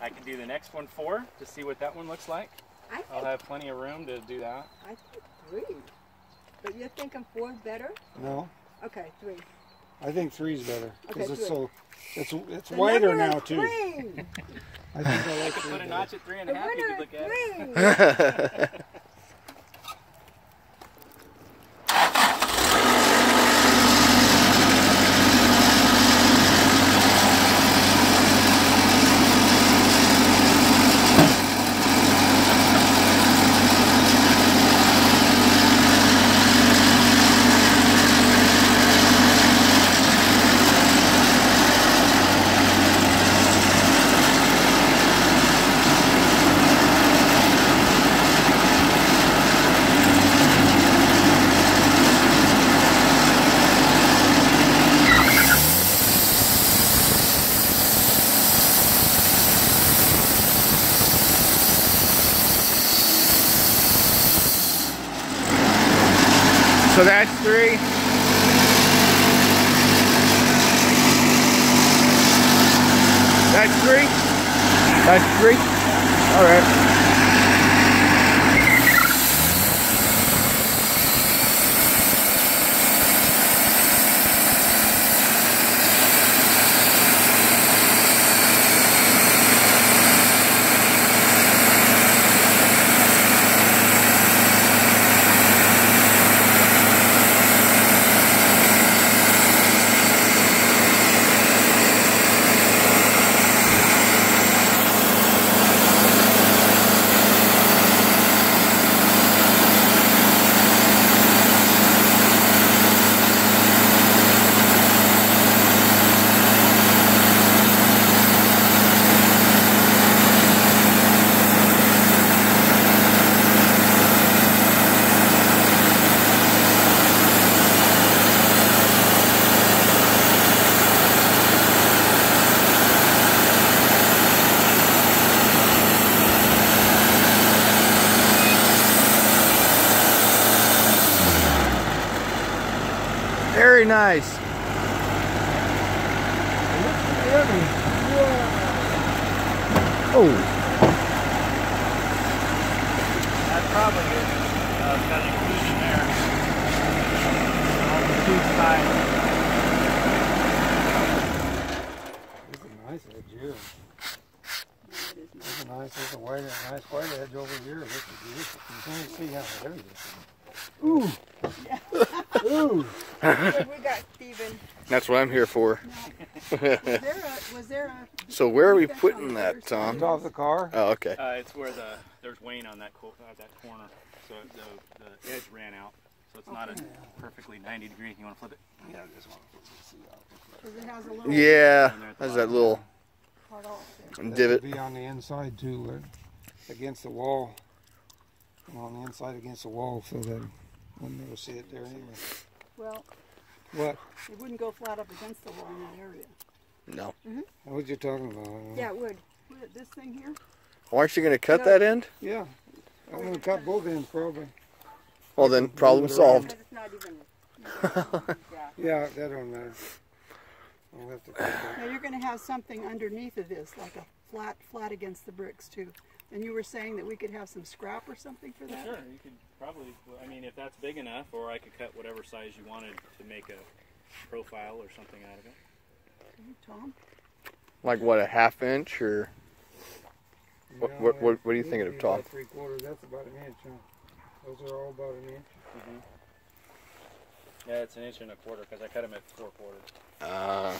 I can do the next one four to see what that one looks like. I I'll have plenty of room to do that. I think three. But you're thinking four better? No, Okay, three. I think three's better because Okay, it's three. so it's it's The wider now is too. Three. I think I like Put three a notch at three and The. You winner could look at So that's three. That's three. That's three. All right. Very nice. Oh, That's probably it. Uh, got an inclusion there. On the tube side. That's a nice edge here. That's a nice, that's a nice white edge over here. This is beautiful. You can't see how heavy this is. Ooh. Ooh. We got Stephen. that's what I'm here for. Was there a, was there a, So where are we putting that, Tom? Top of the car. Oh, okay. Uh, it's where the there's Wayne on that co- uh, that corner, so the the edge ran out, so it's not a perfectly 90 degree. You want to flip it? Yeah, this one. Let's see it has Yeah, that's that little part off there. Divot. be on the inside too, uh, against the wall. And on the inside against the wall, so that we'll never see it there anyway. Well, What? it wouldn't go flat up against the wall in that area. No. Mm-hmm. What you talking about? I don't know. Yeah, it would. Would it- This thing here? Why aren't you going to cut No. that end? Yeah. I'm gonna cut both ends probably. Well, then problem solved. Because it's not even, yeah. Yeah, that don't matter. I'll have to cut that. Now you're gonna have something underneath of this, like a flat, flat against the bricks too. And you were saying that we could have some scrap or something for that? Sure, you could probably. I mean, if that's big enough, or I could cut whatever size you wanted to make a profile or something out of it. Tom? Like what, a half inch or? What- Yeah, what- what- what are you these thinking of, be Tom? Three quarters, that's about an inch, huh? Those are all about an inch. Yeah, it's an inch and a quarter because I cut them at four quarters. Uh,